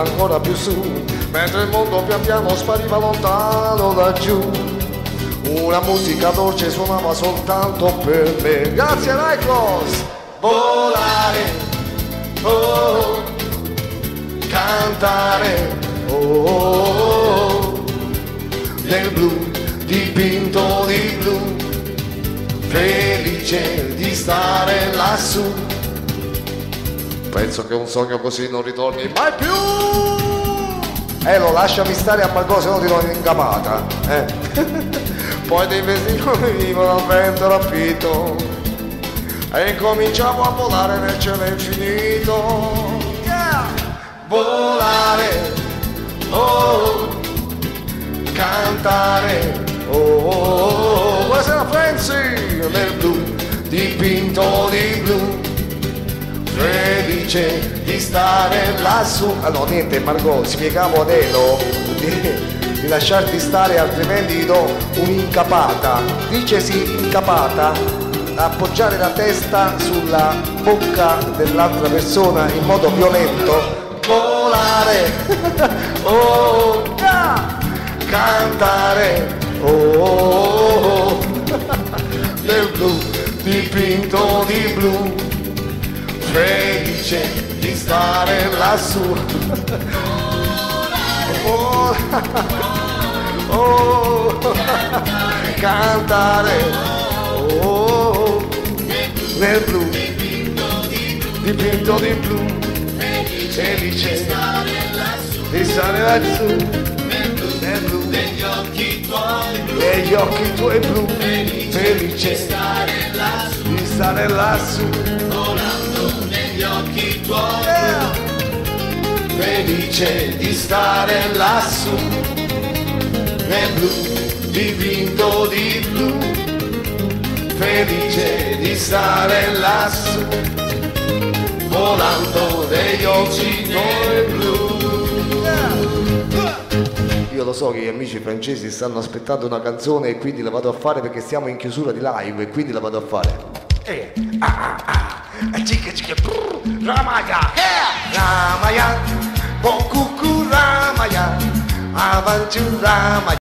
ancora più su, mentre il mondo pian piano spariva lontano laggiù. Una musica dolce suonava soltanto per me. Grazie Nikos! Volare, oh, cantare, oh, oh, nel blu, dipinto di blu, felice di stare lassù. Penso che un sogno così non ritorni mai più. Eh, lo lasciami stare a qualcosa, se no ti do incapata. Eh. Poi dei venivano al vento rapito e incominciamo a volare nel cielo infinito. Yeah! Volare, oh, cantare, oh, oh, oh. Buonasera Franzi, nel blu, dipinto di blu felice di stare lassù. Allora niente Margot, spiegavo a Nelo di, lasciarti stare altrimenti ti do un'incapata. Dicesi incapata, appoggiare la testa sulla bocca dell'altra persona in modo violento, volare, oh, ah, cantare, oh, oh, oh, nel blu, dipinto di blu felice di stare lassù. Oh, oh, cantare. Oh, nel blu, dipinto di blu, felice di stare lassù, nel blu, negli occhi tuoi. Blu, felice di stare lassù. Negli occhi tuoi Yeah. felice di stare lassù nel blu dipinto di blu felice di stare lassù volando negli occhi tuoi blu Io lo so che gli amici francesi stanno aspettando una canzone e quindi la vado a fare perché siamo in chiusura di live e quindi la vado a fare. Hey, ah, ah, ah, chica, chica, brrr, Ramaya, hey, Ramaya, bon Ramaya, avancu, Ramaya.